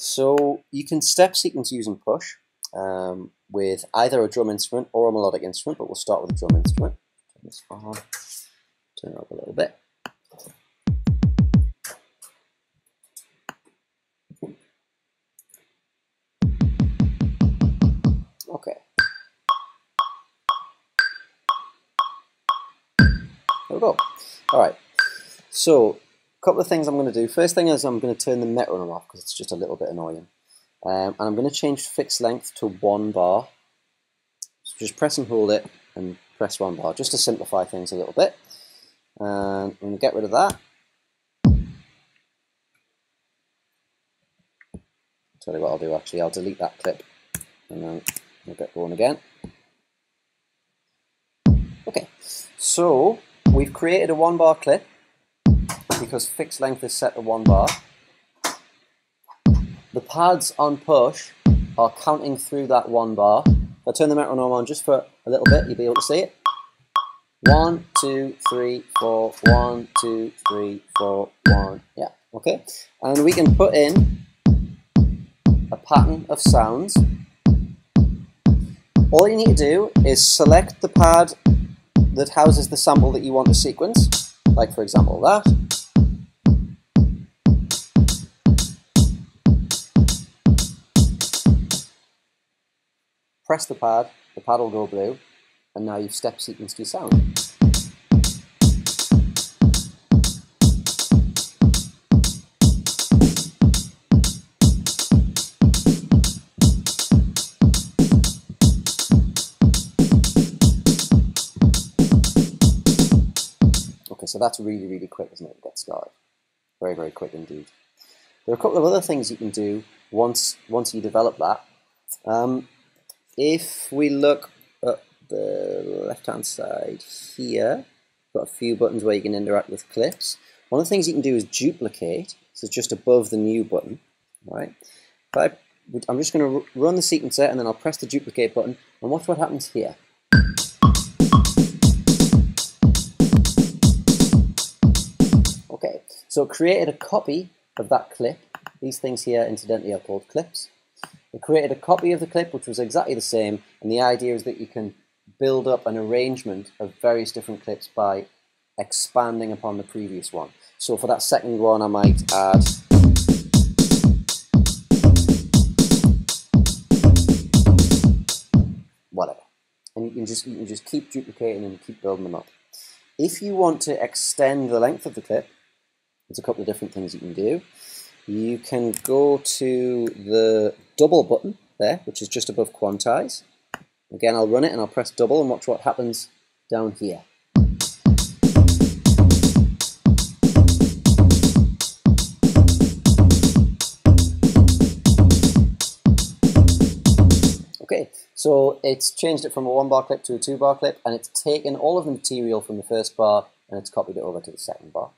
So you can step sequence using push um, with either a drum instrument or a melodic instrument, but we'll start with a drum instrument. Turn this on, turn it up a little bit. Okay. There we go. All right. So, couple of things I'm going to do. First thing is I'm going to turn the metronome off because it's just a little bit annoying. Um, and I'm going to change fixed length to one bar. So just press and hold it and press one bar, just to simplify things a little bit. And I'm going to get rid of that. Tell you what I'll do actually, I'll delete that clip and then we'll get going again. Okay, so we've created a one bar clip because fixed length is set to one bar. The pads on push are counting through that one bar. If I turn the metronome on just for a little bit, you'll be able to see it. One, two, three, four, one, two, three, four, one. Yeah, okay. And we can put in a pattern of sounds. All you need to do is select the pad that houses the sample that you want to sequence, like for example that. Press the pad, the pad will go blue, and now you've step sequenced your sound. Okay, so that's really, really quick, isn't it, to get started? Very, very quick indeed. There are a couple of other things you can do once, once you develop that. Um, if we look at the left-hand side here, got a few buttons where you can interact with clips. One of the things you can do is duplicate, so just above the new button, right? I, I'm just going to run the sequencer and then I'll press the duplicate button and watch what happens here. Okay, so created a copy of that clip. These things here, incidentally, are called clips. It created a copy of the clip which was exactly the same, and the idea is that you can build up an arrangement of various different clips by expanding upon the previous one. So for that second one, I might add whatever. And you can just you can just keep duplicating and keep building them up. If you want to extend the length of the clip, there's a couple of different things you can do. You can go to the double button there, which is just above quantize. Again, I'll run it and I'll press double and watch what happens down here. Okay, so it's changed it from a one bar clip to a two bar clip and it's taken all of the material from the first bar and it's copied it over to the second bar.